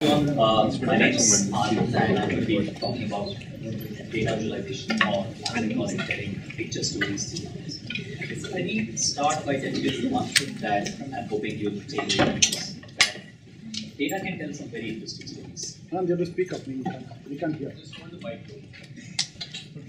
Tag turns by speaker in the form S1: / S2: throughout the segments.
S1: Uh, my name is Anand and I will be talking about data visualization or as I call it, telling picture stories. Let me start by telling you one thing that I'm hoping you'll take away that data can tell some very interesting stories.
S2: Ma'am, you have to speak up. We can't, we can't hear.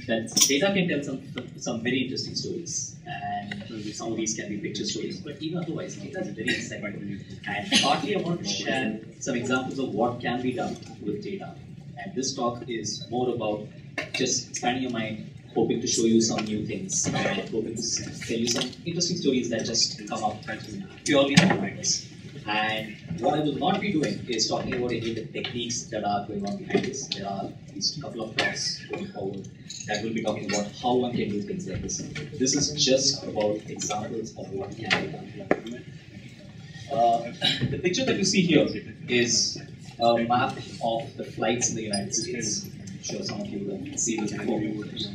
S1: That data can tell some some very interesting stories, and some of these can be picture stories. But even otherwise, data is very exciting. And partly, I want to share some examples of what can be done with data. And this talk is more about just expanding your mind, hoping to show you some new things, and hoping to tell you some interesting stories that just come up purely from minds. And what I will not be doing is talking about any of the techniques that are going on behind this. There are at least a couple of talks going forward that will be talking about how one can do things like this. This is just about examples of what can be done. Uh, the picture that you see here is a map of the flights in the United States. I'm sure some of you have seen this before.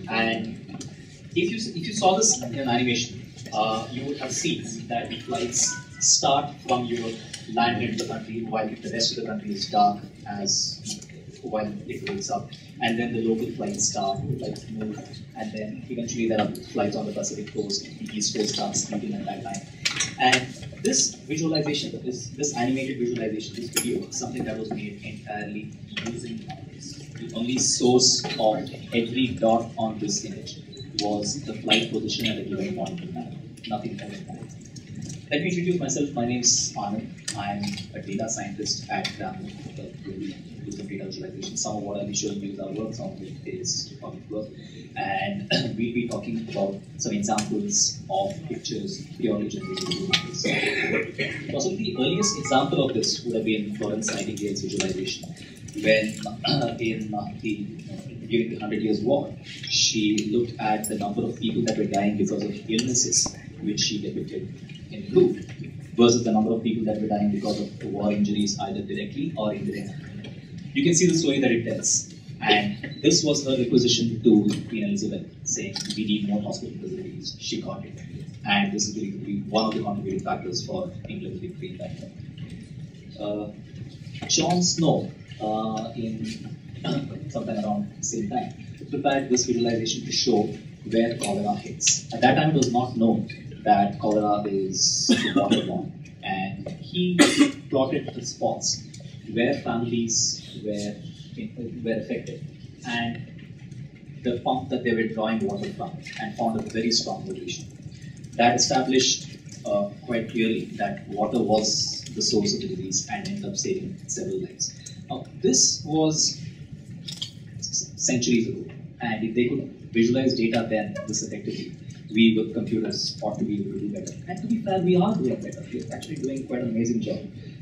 S1: And if you if you saw this in an animation, uh, you would have seen that the flights start from Europe, land into the country, while the rest of the country is dark as while it wakes up. And then the local flights start, flights move, and then eventually there are flights on the Pacific coast, the East Coast starts sleeping at that time. And this visualization, this, this animated visualization, this video, something that was made entirely using the only source of every dot on this image was the flight position at a given point in time. Nothing more. Let me introduce myself. My name is Anand. I'm a data scientist at um, do some data visualization. Some of what I'll be showing you is our work, some of it is public work. And we'll be talking about some examples of pictures purely generated images. Possibly the earliest example of this would have been Florence Nightingale's visualization, when in the during the Hundred Years' War, she looked at the number of people that were dying because of illnesses, which she depicted blue, versus the number of people that were dying because of the war injuries, either directly or indirectly. You can see the story that it tells. And this was her requisition to Queen Elizabeth, saying, We need more hospital facilities. She got it. And this is going to be one of the contributing factors for England's victory in that. Uh, John Snow, uh, in sometime around the same time, prepared this visualization to show where cholera hits. At that time, it was not known that cholera is waterborne, and he plotted the spots where families were were affected, and the pump that they were drawing water from, and found a very strong relation. That established uh, quite clearly that water was the source of the disease and ended up saving several lives. Now, this was centuries ago, and if they could visualize data then this effectively, we with computers ought to be able to do better. And to be fair, we are doing better. We're actually doing quite an amazing job.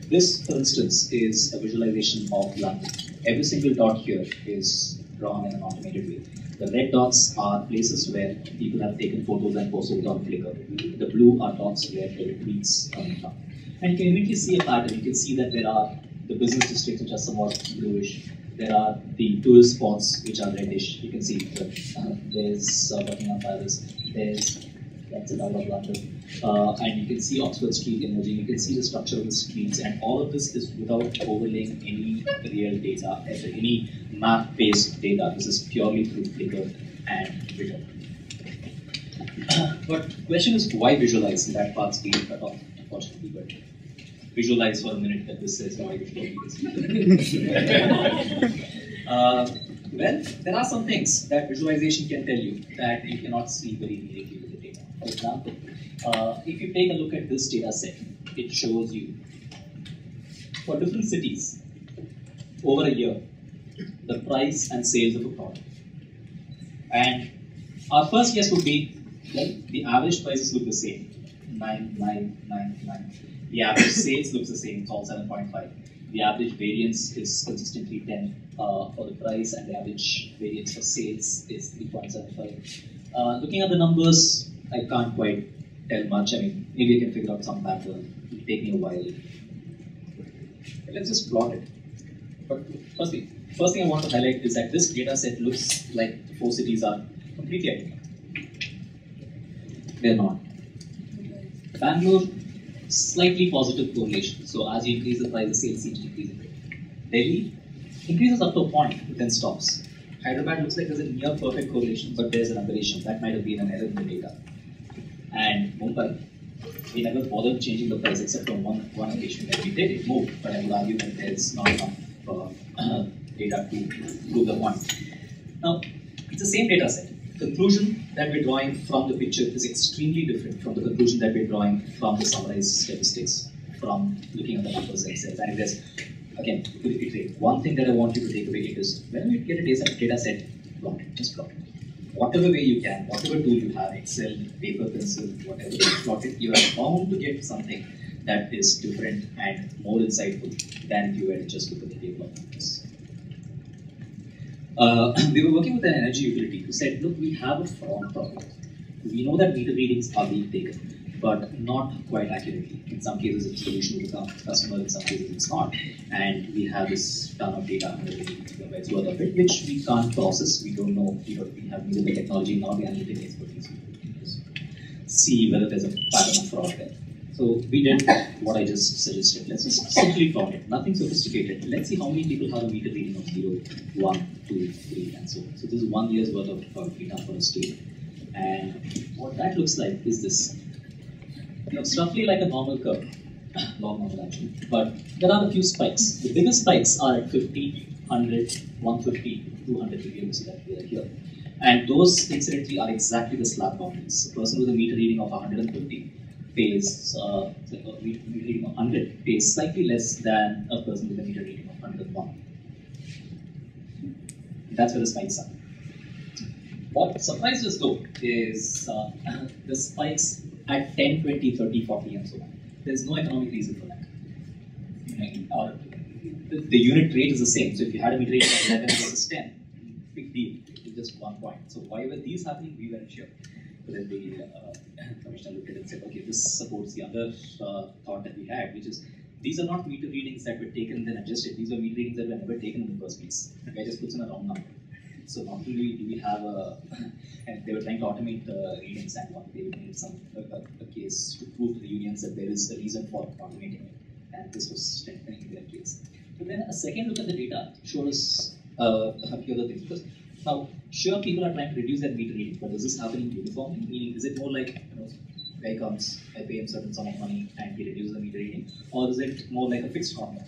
S1: This, for instance, is a visualization of London. Every single dot here is drawn in an automated way. The red dots are places where people have taken photos and posted it on Flickr. The blue are dots where the tweets coming from. And you can immediately see a pattern. You can see that there are the business districts which are somewhat bluish. There are the tourist spots which are reddish. You can see that, uh, there's uh, Buckingham Palace. There's that's the of London. Uh, and you can see Oxford Street emerging. You can see the structure of the streets, and all of this is without overlaying any real data, any map-based data. This is purely through Flickr and Twitter. but question is, why visualize? That part's being cut off, unfortunately. But visualize for a minute that this says why uh, well, there are some things that visualization can tell you that you cannot see very immediately with the data. For example, uh, if you take a look at this data set, it shows you for different cities over a year the price and sales of a product. And our first guess would be well, the average prices look the same nine, nine, nine, nine. The average sales looks the same, it's all 7.5. The average variance is consistently 10 uh, for the price, and the average variance for sales is 3.75. Uh, looking at the numbers, I can't quite tell much. I mean, maybe I can figure out some pattern. It'll take me a while. But let's just plot it. But firstly, first thing I want to highlight is that this data set looks like the four cities are completely identical. They're not. Bangalore, slightly positive correlation. So as you increase the price, the sales seems to increase. a bit. Delhi increases up to a point, but then stops. Hyderabad looks like there's a near perfect correlation, but there's an aberration. That might have been an error in the data. And Mumbai, we never bothered changing the price except on one, one occasion when we did it moved, but I would argue that there's not enough uh, data to prove the point. Now, it's the same data set. The conclusion that we're drawing from the picture is extremely different from the conclusion that we're drawing from the summarized statistics, from looking at the numbers themselves. And there's, again, one thing that I want you to take away is when you get a data, set, plot it, just plot it. Whatever way you can, whatever tool you have, Excel, paper, pencil, whatever, plot it, you are bound to get something that is different and more insightful than if you were just looking at the numbers. Uh, we were working with an energy utility who said, look, we have a fraud problem. We know that meter readings are being taken, but not quite accurately. In some cases, it's solution to the customer, in some cases, it's not. And we have this ton of data, 180 gigabytes worth of it, which we can't process. We don't know, we, don't, we have neither the technology nor the analytic expertise to see whether there's a pattern of fraud there. So we did what I just suggested. Let's just simply plot it. Nothing sophisticated. Let's see how many people have a meter reading of 0, 1, 2, 3, and so on. So this is one year's worth of data for a state. And what that looks like is this. You know, roughly like a normal curve, log normal actually. But there are a few spikes. The biggest spikes are at 50, 100, 150, 200 million, so that we are here. And those incidentally are exactly the slab boundaries. A person with a meter reading of 150 pays uh, meter reading of 100 pays slightly less than a person with a meter reading of 101. That's where the spikes are. What surprised us though is uh, the spikes at 10, 20, 30, 40, and so on. There's no economic reason for that. Or the, the unit rate is the same. So if you had a meter rate of 11 versus 10, big deal. It's just one point. So why were these happening? We weren't sure. Then the uh, commissioner looked at it and said, okay, this supports the other uh, thought that we had, which is these are not meter readings that were taken then adjusted. These were meter readings that were never taken in the first place. Guy just puts in a wrong number. So not only do we have a, and they were trying to automate the readings and what they needed some a, a, case to prove to the unions that there is a reason for automating it, and this was strengthening their case. But then a second look at the data showed us uh, a few other things because now sure people are trying to reduce their meter reading, but is this happening uniformly? Meaning, is it more like you know, guy comes, I pay him certain sum of money, and he reduces the meter reading, or is it more like a fixed formula?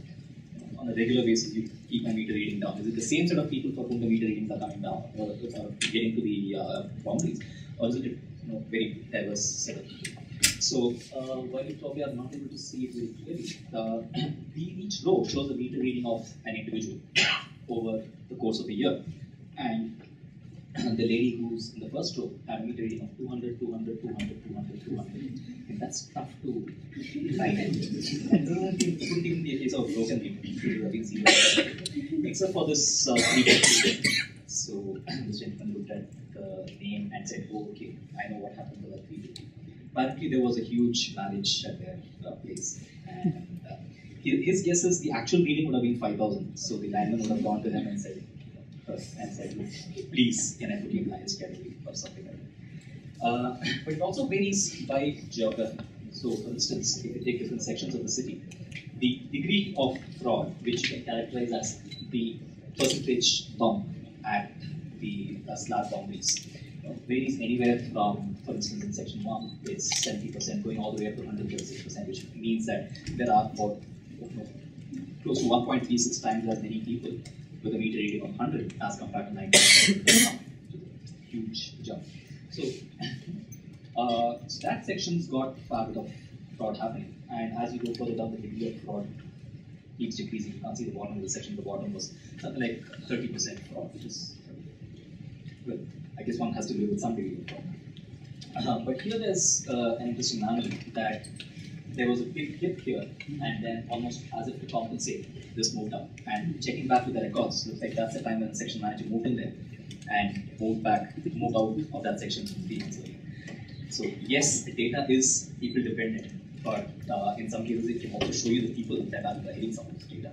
S1: on a regular basis, you keep my meter reading down? Is it the same set of people for whom the meter readings are coming down or, or getting to the uh, boundaries? Or is it you know, very diverse set of people? So uh, while you probably are not able to see it very clearly, each row shows the meter reading of an individual over the course of a year. And the lady who's in the first row had a reading of 200, 200, 200, 200, 200. And that's tough to it wouldn't even be a case of broken meter, except for this uh, So this gentleman looked at the name and said, oh, okay, I know what happened to that 350. Apparently, there was a huge marriage at their uh, place. And uh, his guess is the actual reading would have been 5,000. So the landman would have gone to him and said, and said, please, can I put you in highest category or something like that. Uh, but it also varies by geography. So, for instance, if you take different sections of the city, the degree of fraud, which you can characterize as the percentage bump at the uh, slab boundaries, varies anywhere from, for instance, in section 1, it's 70% going all the way up to 136%, which means that there are about you know, close to 1.36 times as many people with a meter reading of 100 as compared to 90. Huge jump. So, uh, so that section's got far bit of fraud happening, and as you go further down, the degree of fraud keeps decreasing. You can't see the bottom of the section. The bottom was something like 30% fraud, which is I guess one has to live with some degree of fraud. Uh, but here there's uh, an interesting anomaly that there was a big dip here, and then almost as if to compensate, this moved up. And checking back with the records, looks like that's the time when the section manager moved in there and moved back, moved out of that section. So yes, the data is people dependent, but uh, in some cases it can also show you the people that are driving some of this data.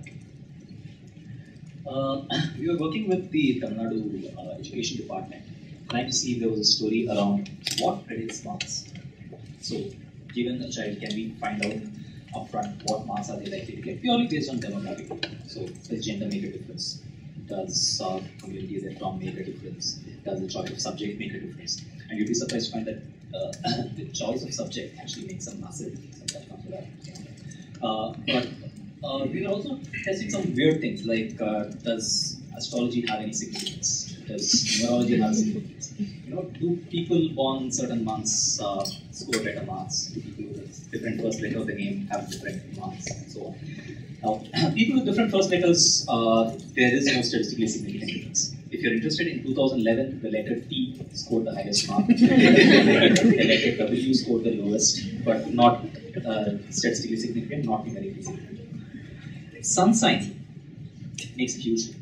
S1: Uh, we were working with the Tamil Nadu uh, Education Department, trying to see if there was a story around what predicts marks. So given a child, can we find out upfront what marks are they likely to get purely based on demographic. So does gender make a difference? Does uh, community as a make a difference? Does the choice of subject make a difference? And you'd be surprised to find that uh, the choice of subject actually makes a massive difference. That comes that. Uh, but uh, we're also testing some weird things like uh, does astrology have any significance? Does numerology significance? You know, do people born in certain months uh, score better marks? People with different first letter of the name have different marks and so on? Now, people with different first letters, uh, there is no statistically significant difference. If you're interested in 2011, the letter T scored the highest mark. the letter W scored the lowest, but not uh, statistically significant, not numerically significant. Sun sign makes a huge difference.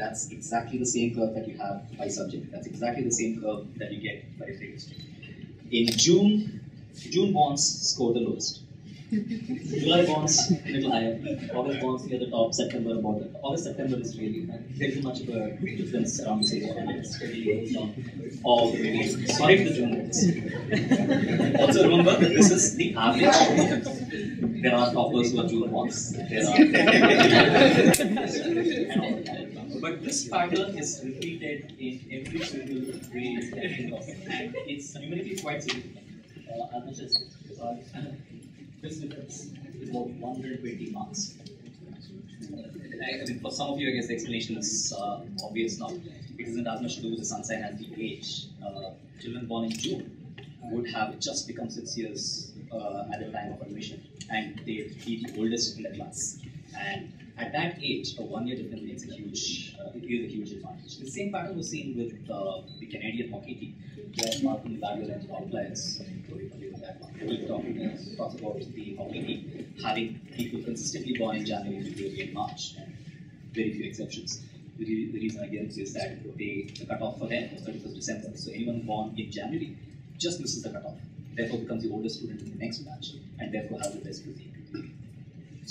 S1: That's the probability that I'm wrong. That's what the curve looks like in 2011. That's incidentally what the curve looked like in 2010 and 2009 as well. That's exactly the same curve that you have by subject. That's exactly the same curve that you get by figures. In June, June bonds score the lowest. July bonds a little higher. August bonds near the top. September about the August September is really there isn't much of a difference around the same time. It's down all the way. Sorry the June bonds. also remember that this is the average. There are toppers who are June bonds. There are but this pattern is repeated in every single think and it's numerically quite significant. Uh, as much as uh, this difference is about 120 marks. I mean, for some of you, I guess the explanation is uh, obvious now. It isn't as much to do with the sun sign as the age. Uh, children born in June would have just become six years uh, at the time of admission, and they'd be the oldest in the class. And at that age, a one-year difference makes a huge, uh, it is a huge advantage. The same pattern was seen with uh, the Canadian hockey team, where Martin Lavier and outliers. He talks about the hockey team having people consistently born in January, February, and March, and very few exceptions. The, re- the reason again is that they, the cutoff for them was 31st December. So anyone born in January just misses the cutoff. Therefore, becomes the oldest student in the next batch, and therefore has the best physique.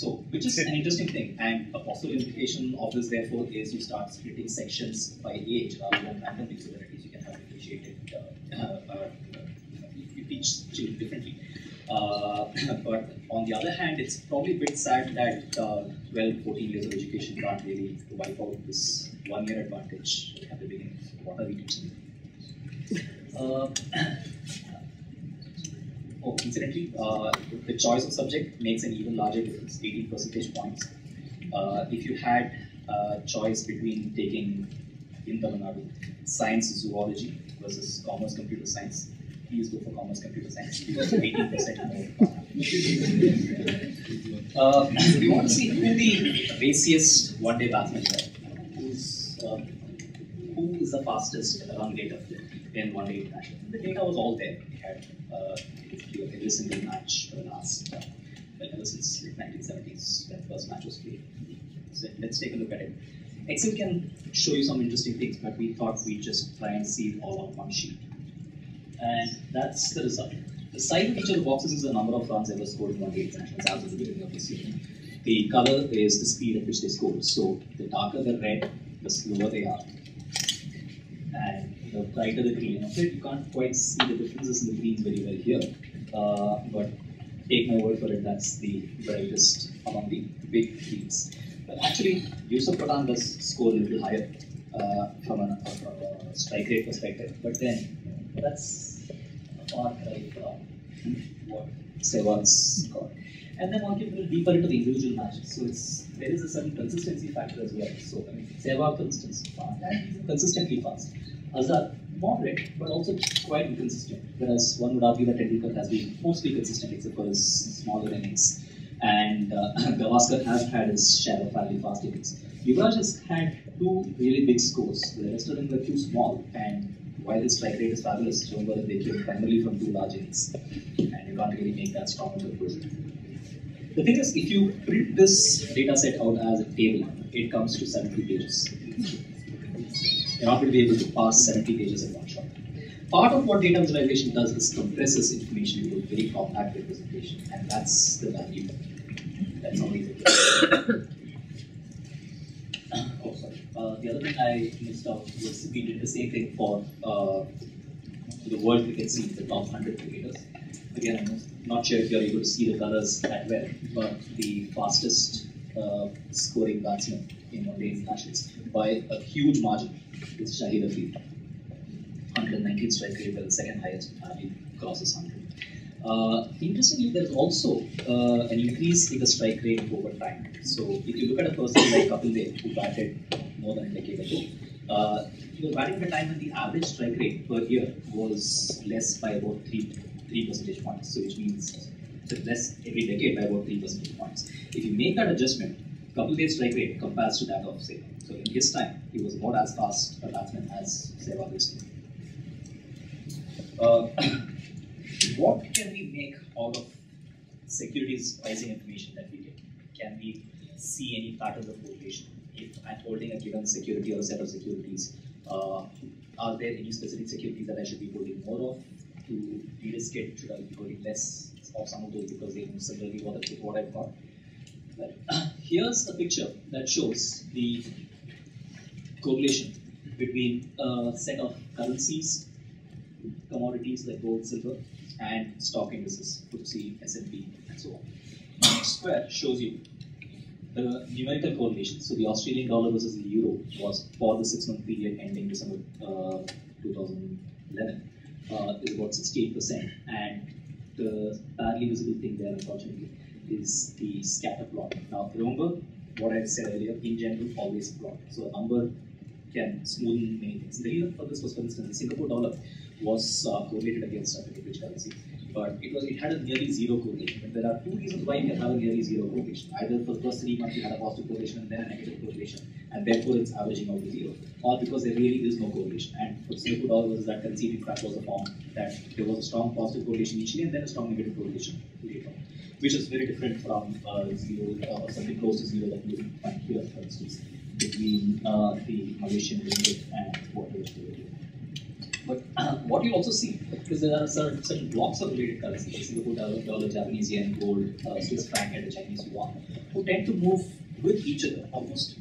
S1: So, which is an interesting thing, and a possible implication of this, therefore, is you start splitting sections by age rather than randomly, you can have differentiated. Uh, uh, uh, you teach children differently. Uh, but on the other hand, it's probably a bit sad that uh, 12, 14 years of education can't really wipe out this one year advantage at the beginning. What are we teaching? Uh, Oh, incidentally, uh, the choice of subject makes an even larger difference, 18 percentage points. Uh, if you had a choice between taking in Tamil Nadu science zoology versus commerce computer science, please go for commerce computer science because 18% more. uh, we want to see who the raciest one day batsman is. Uh, who is the fastest run data in one day international? The data was all there. We had uh, every single match for the last, uh, ever since the 1970s when the first match was played. So let's take a look at it. Excel can show you some interesting things, but we thought we'd just try and see it all on one sheet. And that's the result. The size of each of the boxes is the number of runs ever scored in one day internationals as of the beginning of this year. The color is the speed at which they score. So the darker the red, the slower they are. The brighter the green. Okay, you can't quite see the differences in the greens very well here. Uh, but take my word for it, that's the brightest among the big greens. But actually, Yusuf Pathan does score a little higher uh, from, a, a strike rate perspective. But then, that's far cry from what Sehwag's scored. And then one get go deeper into the individual matches. So it's there is a certain consistency factor as well. So I mean, Sehwag, for instance, fast and consistently fast. Azhar, moderate, but also quite inconsistent. Whereas one would argue that Tendulkar has been mostly consistent except for his smaller innings. And uh, Gavaskar has had his share of fairly fast innings. Yuvraj has had two really big scores. The rest of them were too small. And while his strike rate is fabulous, remember that they came primarily from two large innings. And you can't really make that strong conclusion. The thing is, if you print this data set out as a table, it comes to 70 pages. You're not going to be able to pass 70 pages in one shot. Part of what data visualization does is compresses information into a very compact representation, and that's the value. That's all these Oh, sorry. Uh, the other thing I missed out was we did the same thing for uh, the world cricket scene, the top 100 cricketers. Again, I'm not sure if you're able to see the colors that well, but the fastest uh, scoring batsman in one day by a huge margin is Shahid Afridi. 119 strike rate, the second highest, hardly crosses 100. Uh, interestingly, there's also uh, an increase in the strike rate over time. So, if you look at a person like Kapil Dev, who batted more than a decade ago, uh, he was batting at a time when the average strike rate per year was less by about three three percentage points. So, which means less every decade by about three percentage points. If you make that adjustment, Kapil Dev's strike rate compares to that of Sehwag. So, in his time, he was about as fast a batsman as Sehwag is today. Uh, what can we make out of securities pricing information that we get? Can we see any patterns of correlation? If I'm holding a given security or a set of securities, uh, are there any specific securities that I should be holding more of to de-risk it? Should I be holding less of some of those because they know similarly what, what I've got? Here's a picture that shows the correlation between a set of currencies commodities like gold, silver, and stock indices, FTSE, S&P, and so on. Next square shows you the numerical correlation. So the Australian dollar versus the euro was for the six-month period ending December uh, 2011 uh, is about 68%, and the barely visible thing there, unfortunately, is the scatter plot. Now, remember what I said earlier. In general, always plot. So a number can smoothen many things. The reason for this was, for instance, the Singapore dollar was uh, correlated against forget which currency, but it was it had a nearly zero correlation. There are two reasons why you can have a nearly zero correlation. Either for the first three months you had a positive correlation and then a negative correlation, and therefore it's averaging out to zero, or because there really is no correlation. And for Singapore dollar versus that in fact, was a form that there was a strong positive correlation initially and then a strong negative correlation later on, which is very different from uh, zero uh, or something close to zero that you find here, for instance, between uh, the Malaysian ringgit and what is related. But what you also see is there are certain, certain blocks of related currencies, Singapore dollar, dollar, Japanese yen, gold, uh, Swiss franc, and the Chinese yuan, who tend to move with each other almost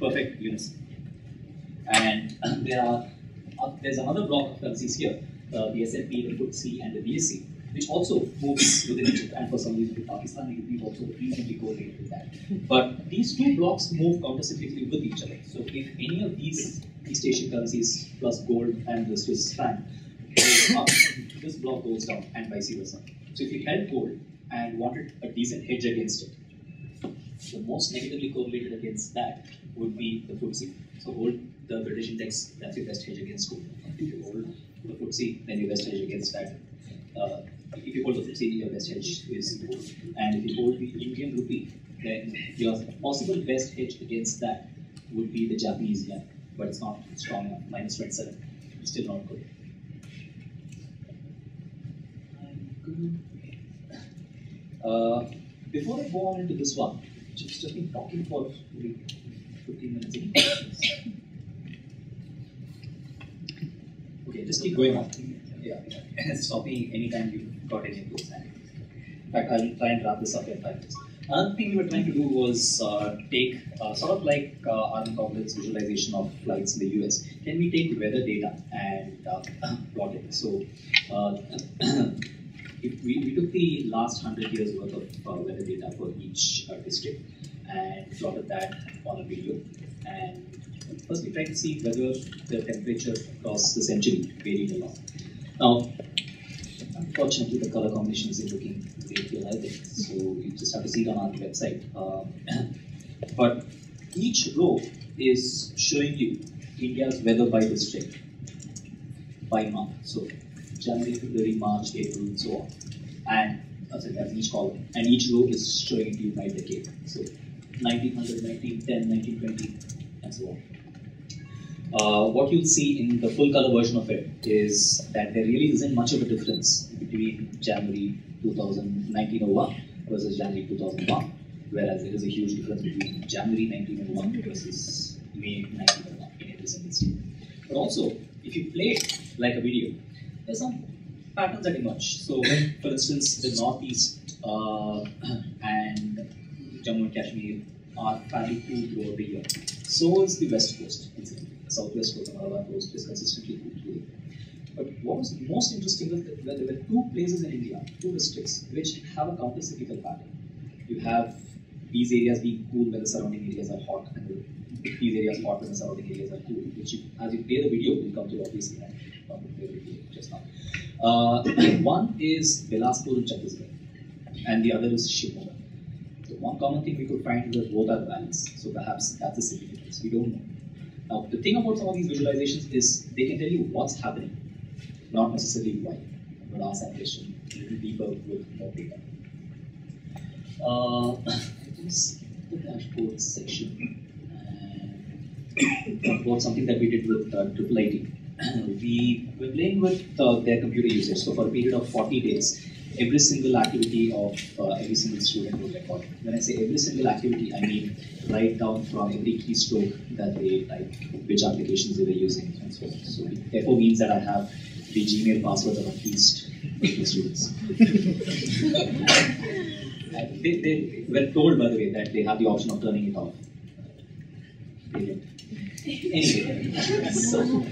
S1: perfect, unison. And there are uh, there's another block of currencies here, uh, the S&P, the FTSE, and the BSE, which also moves within each other. And for some reason, the Pakistani rupee also reasonably correlated with that. But these two blocks move countercyclically with each other. So if any of these East Asian currencies plus gold and the Swiss franc goes up, this block goes down, and vice versa. So if you held gold and wanted a decent hedge against it, the most negatively correlated against that would be the FTSE. So hold the British index, that's your best hedge against gold. If you hold the FTSE, then your best hedge against that. Uh, if you hold the FTSE, your best hedge is gold. And if you hold the Indian rupee, then your possible best hedge against that would be the Japanese yen. But it's not strong enough, minus 27. It's still not good. Uh, before I go on into this one, just just been talking for maybe 15 minutes. Okay, just keep going on. Yeah, stop me anytime you've got any of those. In fact, I'll try and wrap this up in five minutes. Another thing we were trying to do was uh, take uh, sort of like uh, Coglett's visualization of flights in the US. Can we take weather data and uh, plot it? So, we, we took the last hundred years worth of uh, weather data for each uh, district and plotted that on a video. And first, we tried to see whether the temperature across the century varied a lot. Now, unfortunately, the color combination isn't looking great here either. So you just have to see it on our website. Um, but each row is showing you India's weather by district by month. So January, February, March, April, and so on. And that's it, that's each column. And each row is showing it to you by decade. So 1900, 1910, 1920, and so on. Uh, what you'll see in the full color version of it is that there really isn't much of a difference between January 2000, 1901 versus January 2001. whereas there is a huge difference between January 1901 versus May 1901 in every single. But also, if you play it like a video, there's some patterns that emerge. So, for instance, the Northeast uh, and Jammu and Kashmir are fairly cool throughout the year. So is the West Coast. The Southwest Coast, the Malabar Coast is consistently cool. But what was most interesting was that there were two places in India, two districts, which have a counter-cyclical pattern. You have these areas being cool when the surrounding areas are hot, and these areas hot when the surrounding areas are cool. Which, you, as you play the video, will come to obviously. Right? The just now. Uh, one is Bilaspur in Chhattisgarh, and the other is Shimoga. So one common thing we could find is that both are valleys. So perhaps that's a significance. We don't know. Now the thing about some of these visualizations is they can tell you what's happening, not necessarily why. I'm ask that question a little deeper with more data. Uh, let's the dashboard section. About something that we did with uh, Triple IT. we were playing with uh, their computer usage. So for a period of 40 days, every single activity of uh, every single student was recorded. When I say every single activity, I mean right down from every keystroke that they type, which applications they were using, and so on. So it therefore means that I have the Gmail passwords of at least the students. They, they were told, by the way, that they have the option of turning it off. Brilliant. Anyway, so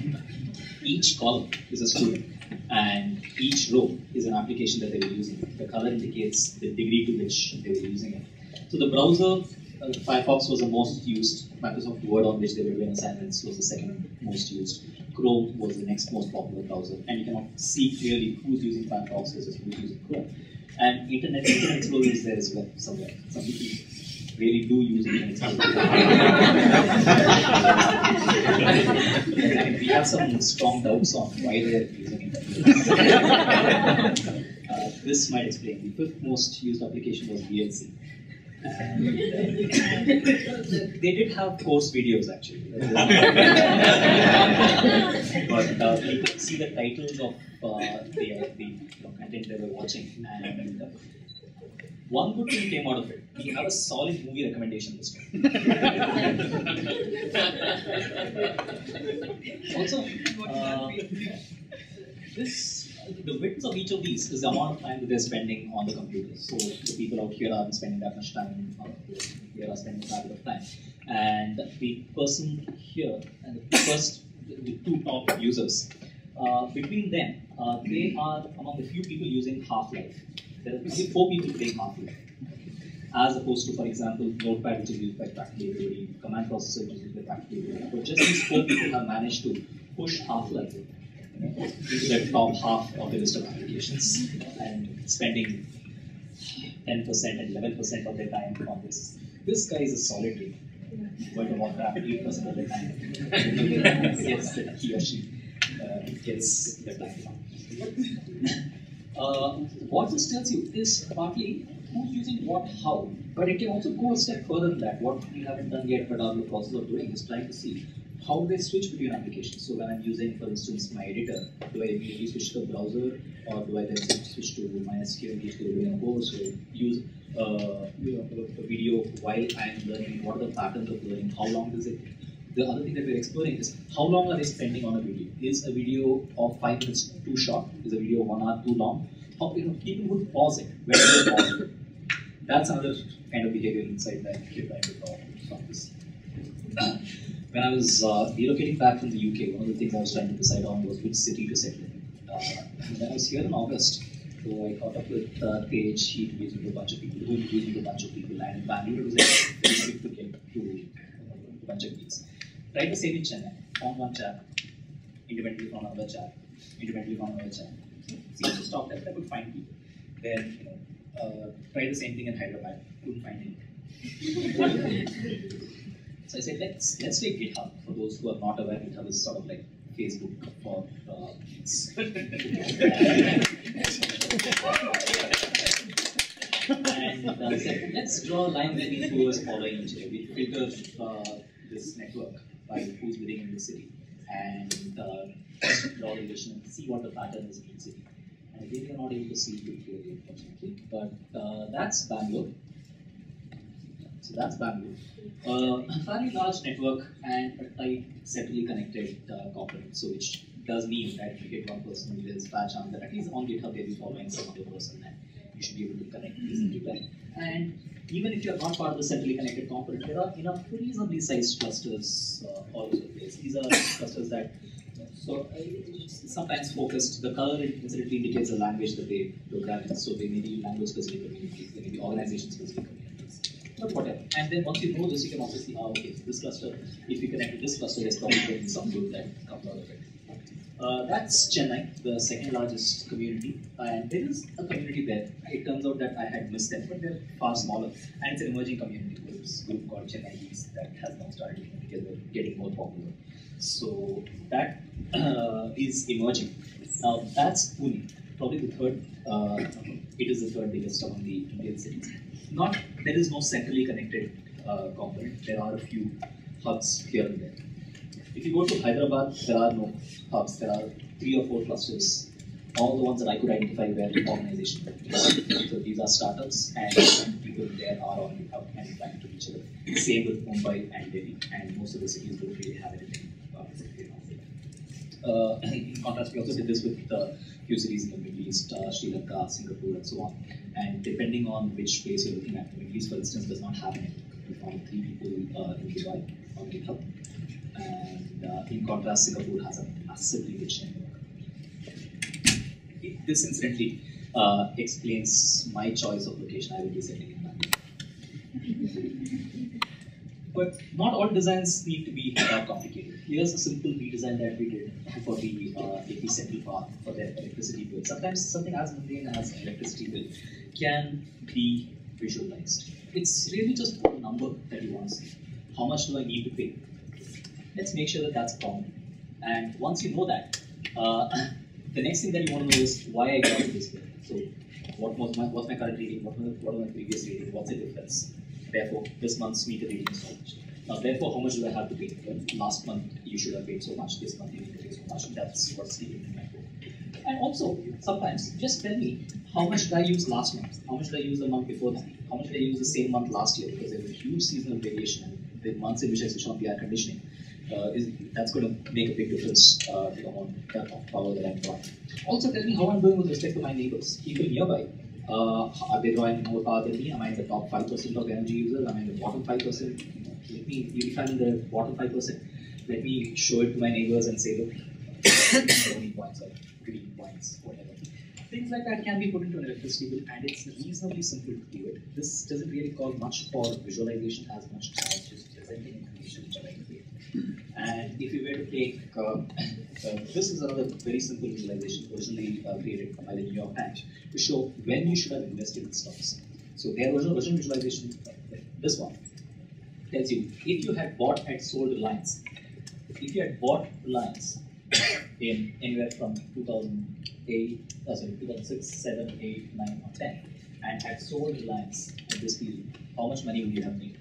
S1: each column is a student and each row is an application that they were using. The color indicates the degree to which they were using it. So the browser, uh, Firefox was the most used. Microsoft Word, on which they were doing assignments, was the second most used. Chrome was the next most popular browser, and you cannot see clearly who's using Firefox versus who's using Chrome. And Internet, Internet Explorer is there as well somewhere. Some people really do use Internet Explorer. and we have some strong doubts on why they're using it. uh, this might explain. The fifth most used application was VLC. And, uh, they did have course videos actually. but uh, you could see the titles of uh, the, the content they were watching. And uh, one good thing came out of it. We have a solid movie recommendation list. also, uh, this the width of each of these is the amount of time that they're spending on the computer. So the people out here aren't spending that much time. Uh, here are spending that bit of time, and the person here and the first, the two top users, uh, between them, uh, they are among the few people using Half-Life. Only four people playing Half-Life as opposed to, for example, Notepad, which is used by practically everybody, command processor, which is used by practically everybody. But just these four people have managed to push Half-Life into the top half of the list of applications and spending 10% and 11% of their time on this. This guy is a lead. World of Warcraft, 8% of the time. yes, that he or she uh, gets the time. Uh, what this tells you is partly who's using what how, but it can also go a step further than that. What we haven't done yet, but are in the process of doing, is trying to see how they switch between applications. So when I'm using, for instance, my editor, do I immediately switch to the browser, or do I then switch to MySQL, which will doing a course, or use uh, you know, video while I'm learning? What are the patterns of learning? How long does it? The other thing that we're exploring is how long are they spending on a video? Is a video of five minutes too short? Is a video of one hour too long? How, you know, people would pause it. Do they pause it? That's another kind of behavioral insight that we're trying to draw from this when I was uh, relocating back from the UK, one of the things I was trying to decide on was which city to settle in. Uh, when I was here in August, so I caught up with uh, Tej, he to a bunch of people, who to a bunch of people, and in Bangalore it was like to get to a bunch of gigs. Tried the same in Chennai, found one chat, independently found another chat, independently found another chat. Seems to stop there, I could find people. Then, you know, uh, tried the same thing in Hyderabad, couldn't find anything. So I said, let's let's take GitHub. For those who are not aware, GitHub is sort of like Facebook for uh, and uh, said, let's draw a line between who is following each other. We filter uh, this network by who's living in the city and uh, draw the relation and see what the pattern is in each city. And again, you're not able to see it clearly, unfortunately. But uh, that's Bangalore. So that's Bangalore. Uh, a fairly large network and a tight, connected uh, component. So which does mean that if you get one person, there's a chance that at least on GitHub they'll be following some other person and you should be able to connect reasonably well. And even if you're not part of the centrally connected component, there are enough reasonably sized clusters uh, all over the place. These are clusters that so uh, sometimes focused. The color incidentally indicates the language that they program in. So they may be language specific communities, they may be organization specific communities, but whatever. And then once you know this, you can also see, ah, okay, this cluster, if you connect to this cluster, there's probably going to some good that comes out of it. Uh, that's Chennai, the second largest community, and there is a community there. It turns out that I had missed them, but they're far smaller, and it's an emerging community. There's group called Chennai East that has now started together, getting more popular. So that uh, is emerging. Now that's Pune, probably the third. Uh, it is the third biggest among the Indian cities. Not there is no centrally connected uh, component. There are a few hubs here and there. If you go to Hyderabad, there are no hubs. There are three or four clusters. All the ones that I could identify were organizations. So these are startups, and people there are on GitHub and trying to each other. Same with Mumbai and Delhi, and most of the cities don't really have anything. Uh, in contrast, we also did this with a few cities in the Middle East, uh, Sri Lanka, Singapore, and so on. And depending on which place you're looking at, the Middle East, for instance, does not have any. We found three people uh, in Dubai on GitHub. And uh, in contrast, Singapore has a massively rich network. This incidentally uh, explains my choice of location. I will be setting in. But not all designs need to be that complicated. Here's a simple redesign that we did for the uh, AP Central Park for their electricity bill. Sometimes something as mundane as electricity bill can be visualized. It's really just one number that you want to see. How much do I need to pay? Let's make sure that that's common. And once you know that, uh, the next thing that you want to know is why I got this bill. So, what was my what's my current reading? What was, what was my previous reading? What's the difference? Therefore, this month's meter reading is so much. Now, therefore, how much do I have to pay? Well, last month you should have paid so much. This month you need to pay so much. That's what's to my quote. And also, sometimes just tell me how much did I use last month? How much did I use the month before that? How much did I use the same month last year? Because there's a huge seasonal variation. And the months in which I switch on air conditioning, is, that's going to make a big difference uh, to the amount of power that I'm drawing. Also, tell me how I'm doing with respect to my neighbors, people nearby. Uh, are they drawing more power than me? Am I in the top 5% of energy users? Am I in the bottom 5%? Let me, I'm the bottom 5%, let me show it to my neighbors and say, look, brownie points or green points, whatever. Things like that can be put into an electricity bill and it's reasonably simple to do it. This doesn't really call much for visualization as much as just presenting information And if you were to take, uh, uh, this is another very simple visualization originally uh, created by the New York Times to show when you should have invested in stocks. So their original, original visualization, this one, tells you if you had bought and sold Reliance, if you had bought Reliance in anywhere from 2008, uh, sorry, 2006, 7, 8, 9, or 10, and had sold Reliance at this period, how much money would you have made?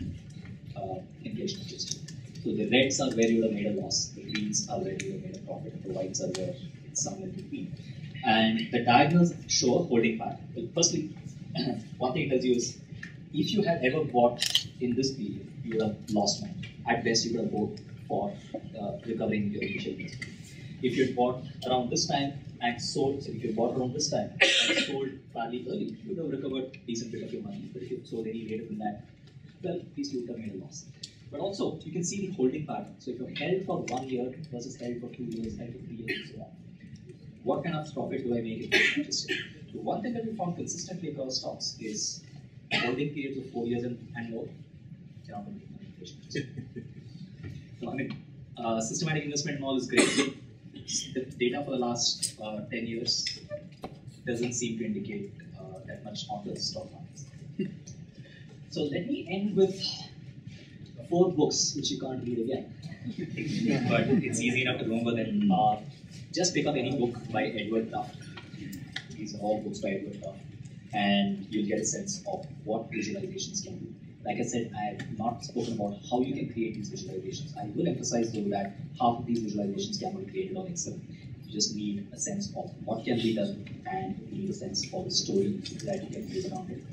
S1: Uh, inflation adjusted. So the reds are where you have made a loss, the greens are where you have made a profit, the whites are where it's somewhere between. And the diagonals show a holding pattern. Well, firstly, one thing it tells you is if you had ever bought in this period, you would have lost money. At best, you would have bought for uh, recovering your initial investment. If you had bought around this time and sold, so if you bought around this time and sold fairly early, you would have recovered a decent bit of your money. But if you sold any later than that, well, at least you would have made a loss. But also, you can see the holding pattern. So if you're held for one year versus held for two years, held for three years, and so on, what kind of profit do I make? So one thing that we found consistently across stocks is holding periods of four years and, and more. So I mean, uh, systematic investment all is great. The data for the last uh, 10 years doesn't seem to indicate uh, that much on the stock markets. So let me end with four books which you can't read again. but it's easy enough to remember them. Uh, just pick up any book by Edward Tufte. These are all books by Edward Tufte. And you'll get a sense of what visualizations can do. Like I said, I have not spoken about how you can create these visualizations. I will emphasize though that half of these visualizations can be created on Excel. You just need a sense of what can be done and you need a sense for the story that you can build around it.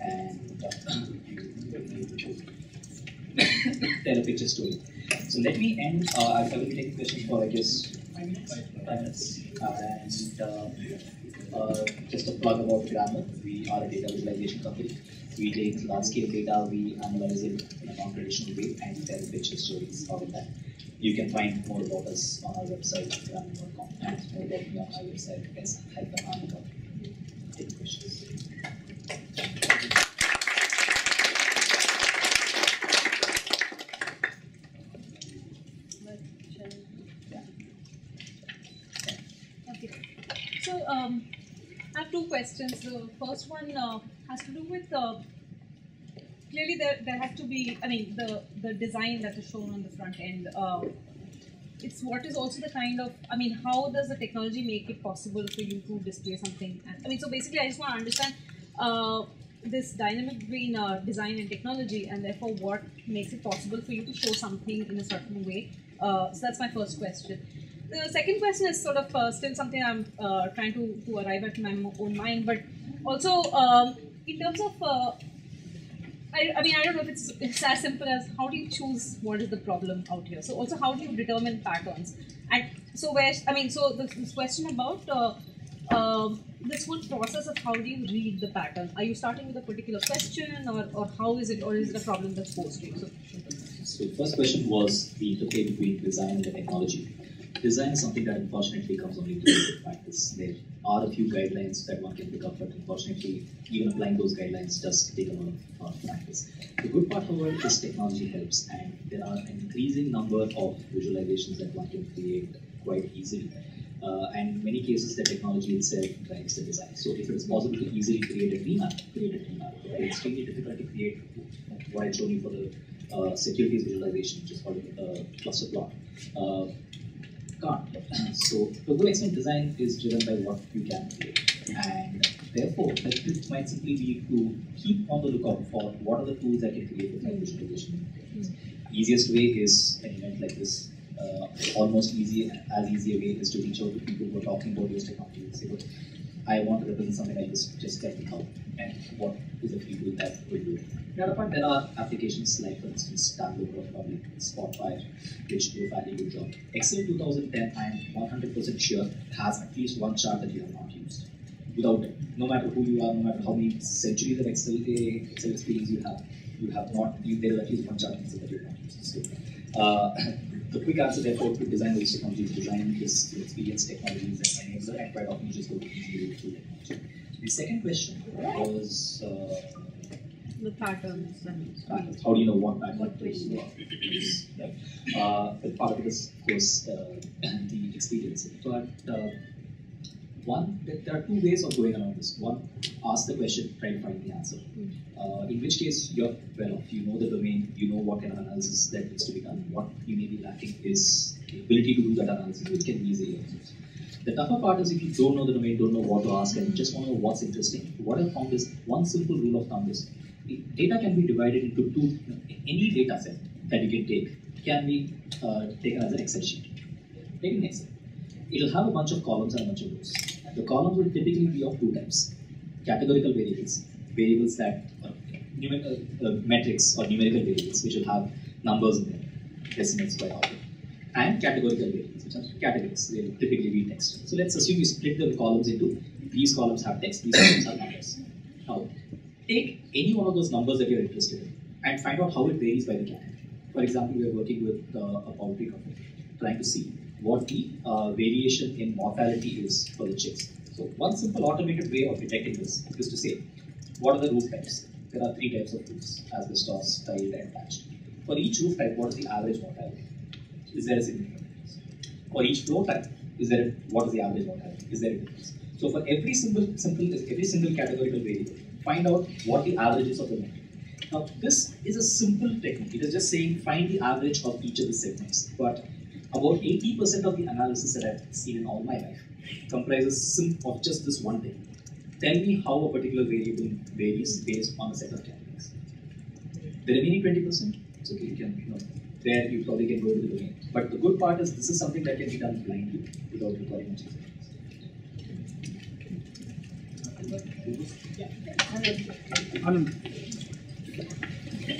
S1: And uh, you will be able to tell a picture story. So let me end. Uh, I, will be taking questions for I guess five minutes. Five minutes. and uh, uh, just a plug about Gramener. We are a data visualization company. We take large-scale data, we analyze it in a non-traditional way, and tell picture stories out of that. You can find more about us on our website, gramener.com, and more about me on my website, s-hyphen.com. Take
S3: um, I have two questions. The first one uh, has to do with uh, clearly there, there has to be. I mean the the design that is shown on the front end. Uh, it's what is also the kind of. I mean, how does the technology make it possible for you to display something? I mean, so basically, I just want to understand. Uh, this dynamic between uh, design and technology, and therefore, what makes it possible for you to show something in a certain way? Uh, so that's my first question. The second question is sort of uh, still something I'm uh, trying to, to arrive at in my own mind, but also um, in terms of, uh, I, I mean, I don't know if it's, it's as simple as how do you choose what is the problem out here. So also, how do you determine patterns? And so where I mean, so this, this question about uh, um, this whole process of how do you read the pattern? Are you starting with a particular question, or, or how is it, or is it a problem that's posed to you? So,
S1: So the first question was the interplay between design and technology. Design is something that unfortunately comes only through practice. There are a few guidelines that one can pick up, but unfortunately, even applying those guidelines does take a lot of, practice. The good part, however, is technology helps, and there are an increasing number of visualizations that one can create quite easily. Uh, and in many cases, the technology itself drives the design. So if it's possible to easily create a VMAP, create a VMAP. It's extremely difficult to create what I showed you for the uh, securities visualization, which is called a uh, cluster plot. Can't. So to a good extent, design is driven by what you can create. And therefore, the trick might simply be to keep on the lookout for what are the tools that can create the visualization. Easiest way is an event like this. Uh, almost easy, as easy a way is to reach out to people who are talking about those technologies say, I want to represent something like this, just how and what is the tool that will do it. The other there are applications like, for instance, Tableau or probably Spotfire, which do a fairly good job. Excel 2010, I am 100% sure, has at least one chart that you have not used. Without it, no matter who you are, no matter how many centuries of Excel, eh, Excel experience you have, you have not, you, there is at least one chart that you have not used. So, uh, the quick answer, therefore, to design those technologies, design is to experience technologies and enabler, and quite often you just go to easy to technology. The second question was uh,
S3: the patterns and
S1: patterns. How do you know what pattern
S3: What
S1: to
S3: way you
S1: work? Right. Uh, but part of it is, of course, uh, the experience. But uh, one, there there are two ways of going around this. One, ask the question, try to find the answer. Uh, in which case, you're well off. You know the domain, you know what kind of analysis that needs to be done. What you may be lacking is the ability to do that analysis, which can be easily outsourced. The tougher part is if you don't know the domain, don't know what to ask, and just want to know what's interesting. What I found is one simple rule of thumb is data can be divided into two. Any data set that you can take can be uh, taken as an Excel sheet. Take an Excel. It'll have a bunch of columns and a bunch of rows. The columns will typically be of two types: categorical variables, variables that are uh, uh, metrics or numerical variables, which will have numbers in them, decimals quite often and categorical variables, which are categories. They will typically be text. So let's assume we split the columns into these columns have text, these columns have numbers. Now, take any one of those numbers that you're interested in and find out how it varies by the category. For example, we are working with uh, a poultry company, trying to see what the uh, variation in mortality is for the chicks. So one simple automated way of detecting this is to say, what are the roof types? There are three types of roofs, asbestos, tiled, and thatched. For each roof type, what is the average mortality? is there a significant difference? For each floor type, is there a, what is the average mortality? Is there a difference? So for every single simple every single categorical variable, find out what the average is of the metric. Now this is a simple technique. It is just saying find the average of each of the segments. But about 80% of the analysis that I've seen in all my life comprises of just this one thing. Tell me how a particular variable varies based on a set of categories. The remaining 20%, it's okay, you can, you know, there you probably can go to the domain. But the good part is this is something that can be done blindly without requiring much.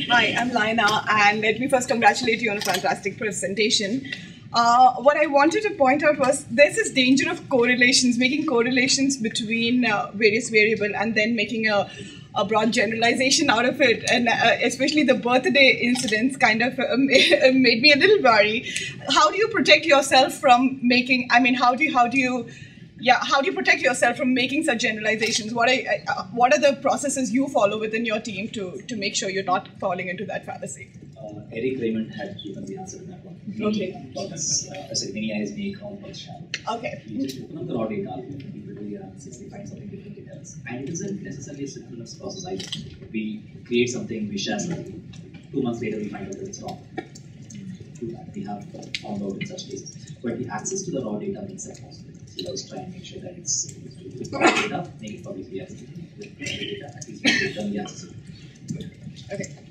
S4: Hi, I'm Laina, and let me first congratulate you on a fantastic presentation. Uh, what I wanted to point out was there's this danger of correlations, making correlations between uh, various variable and then making a, a broad generalization out of it. And uh, especially the birthday incidents kind of uh, made me a little worried. How do you protect yourself from making? I mean, how do you, how do you yeah, how do you protect yourself from making such generalizations? What are uh, what are the processes you follow within your team to to make sure you're not falling into that fallacy?
S1: Uh, Eric Raymond had given the answer to that
S4: Okay.
S1: Uh, many eyes make thoughts shallow.
S4: Okay.
S1: You just open up the raw data, you do the analysis, they find something different it tells. And it isn't necessarily a synchronous process either. We create something, we share something. Two months later, we find out that it's wrong. That. We have found out in such cases. But the access to the raw data makes that possible. So let's try and make sure that it's with raw data, make it publicly accessible. With data, at least it done accessible.
S4: Okay.